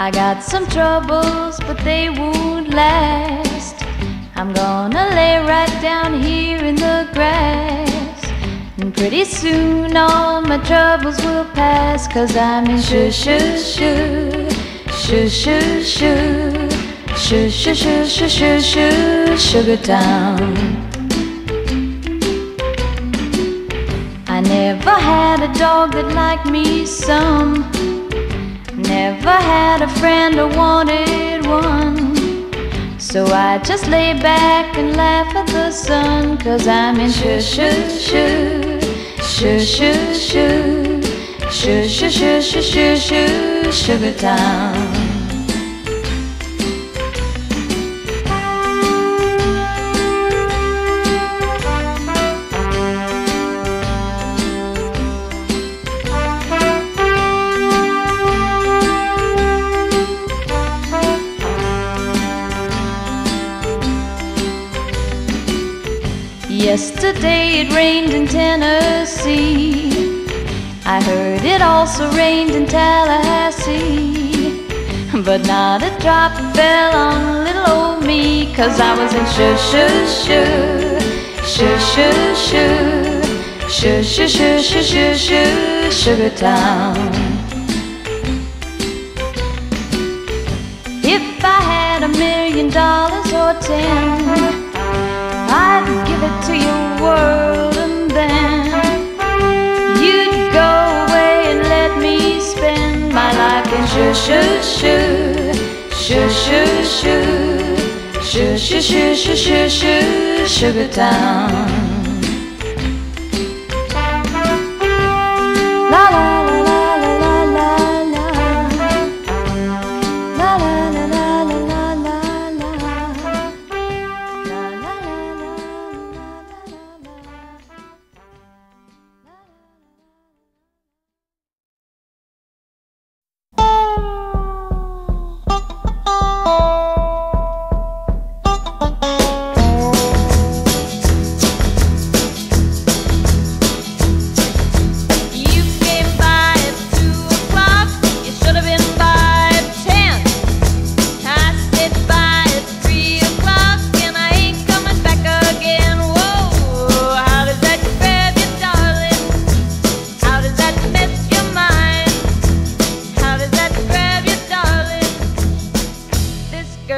I got some troubles, but they won't last. I'm gonna lay right down here in the grass. And pretty soon all my troubles will pass. Cause I'm in shoo shoo shoo, shoo shoo shoo, shoo shoo shoo shoo shoo shoo, Sugar Town. I never had a dog that liked me some. Never had a friend or wanted one. So I just lay back and laugh at the sun. Cause I'm in shoo shoo shoo, shoo shoo shoo, shoo shoo shoo shoo shoo shoo, Sugar Town. Yesterday it rained in Tennessee. I heard it also rained in Tallahassee. But not a drop fell on little old me. Cause I was in shoo shoo shoo, shoo shoo shoo, shoo shoo shoo shoo shoo shoo, Sugar Town. If I had a million dollars or ten. I'd give it to your world and then you'd go away and let me spend my life in shoo shoo shoo, shoo shoo shoo, shoo shoo shoo shoo shoo, shoo Sugar Town.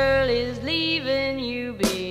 girl is leaving you behind.